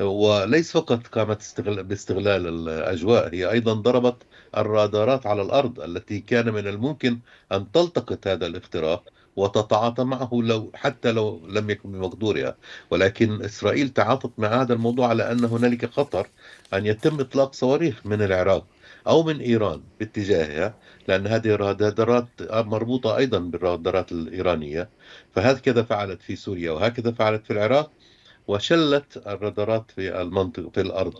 وليس فقط قامت باستغلال الأجواء هي أيضا ضربت الرادارات على الأرض التي كان من الممكن أن تلتقط هذا الاختراق وتتعاطى معه لو حتى لو لم يكن بمقدورها. ولكن إسرائيل تعاطت مع هذا الموضوع على أن هنالك خطر أن يتم إطلاق صواريخ من العراق أو من إيران باتجاهها لأن هذه الرادارات مربوطة أيضا بالرادارات الإيرانية. فهكذا فعلت في سوريا وهكذا فعلت في العراق. وشلت الرادارات في المنطقة في الأرض.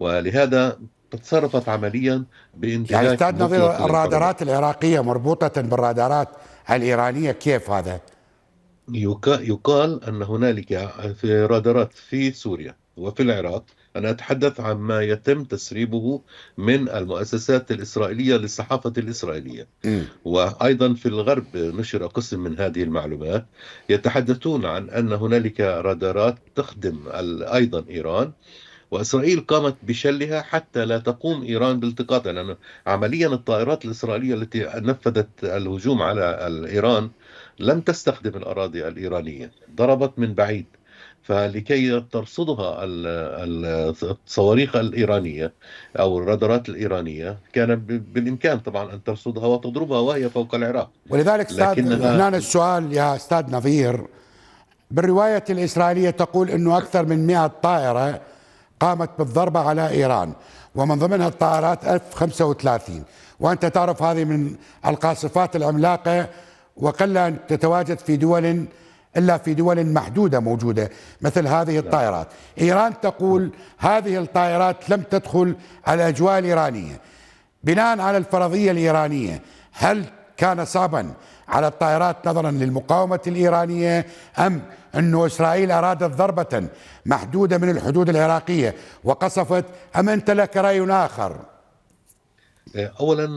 ولهذا تصرفت عمليا بانتهاك يعني أستاذ نظير الرادارات العراقية مربوطة بالرادارات الإيرانية كيف هذا؟ يقال أن هنالك في رادارات في سوريا. وفي العراق أنا أتحدث عن ما يتم تسريبه من المؤسسات الإسرائيلية للصحافة الإسرائيلية. م. وأيضا في الغرب نشر قسم من هذه المعلومات يتحدثون عن أن هنالك رادارات تخدم أيضا إيران. وإسرائيل قامت بشلها حتى لا تقوم إيران بالتقاطها لأن عمليا الطائرات الإسرائيلية التي نفذت الهجوم على إيران لم تستخدم الأراضي الإيرانية. ضربت من بعيد. فلكي ترصدها الصواريخ الإيرانية أو الرادارات الإيرانية كان بالإمكان طبعا أن ترصدها وتضربها وهي فوق العراق. ولذلك أستاذ هنا السؤال يا أستاذ نظير بالرواية الإسرائيلية تقول أنه أكثر من 100 طائرة قامت بالضربة على إيران ومن ضمنها الطائرات اف 35 وأنت تعرف هذه من القاصفات العملاقة وقل أن تتواجد في دول إلا في دول محدودة موجودة مثل هذه الطائرات. إيران تقول هذه الطائرات لم تدخل الأجواء الإيرانية. بناء على الفرضية الإيرانية هل كان صعبا على الطائرات نظرا للمقاومة الإيرانية أم أن إسرائيل أرادت ضربة محدودة من الحدود العراقية وقصفت أم أنت لك رأي آخر؟ أولا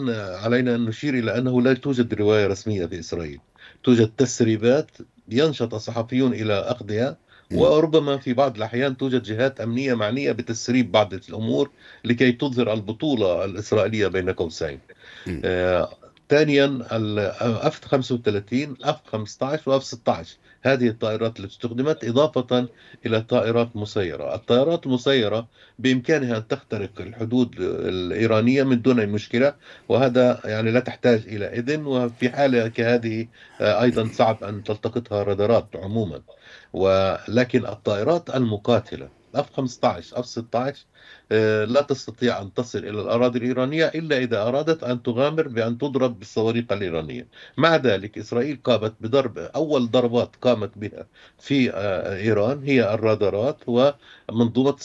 علينا أن نشير إلى أنه لا توجد رواية رسمية في إسرائيل. توجد تسريبات ينشط الصحفيون إلى أخذها وربما في بعض الأحيان توجد جهات أمنية معنية بتسريب بعض الأمور لكي تظهر البطولة الإسرائيلية بين قوسين. ثانيا أف 35 أف 15 وأف 16 هذه الطائرات التي استخدمت إضافة إلى طائرات مسيرة. الطائرات المسيرة بإمكانها أن تخترق الحدود الإيرانية من دون أي مشكلة وهذا يعني لا تحتاج إلى إذن وفي حالة كهذه آه، أيضا صعب أن تلتقطها رادارات عموما. ولكن الطائرات المقاتلة اف 15 اف 16 آه، لا تستطيع أن تصل إلى الأراضي الإيرانية إلا إذا أرادت أن تغامر بأن تضرب بالصواريخ الإيرانية. مع ذلك إسرائيل قامت بضرب أول ضربات قامت بها في آه، إيران هي الرادارات ومنظومة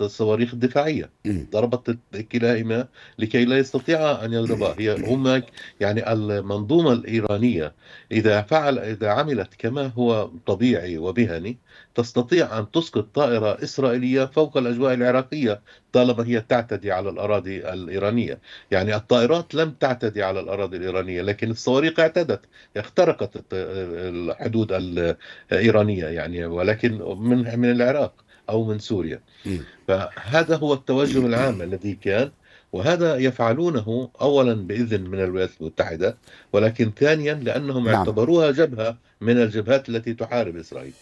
الصواريخ الدفاعية. ضربت كلاهما لكي لا يستطيع أن يضربها هي هم يعني المنظومة الإيرانية إذا فعل إذا عملت كما هو طبيعي وبهني تستطيع أن تسقط طائرة إسرائيلية فوق الأجواء العراقية طالما هي تعتدي على الأراضي الإيرانية. يعني الطائرات لم تعتدي على الأراضي الإيرانية لكن الصواريخ اعتدت اخترقت الحدود الإيرانية يعني ولكن من من العراق أو من سوريا. فهذا هو التوجه العام الذي كان وهذا يفعلونه اولا بإذن من الولايات المتحدة ولكن ثانيا لأنهم نعم. اعتبروها جبهة من الجبهات التي تحارب إسرائيل.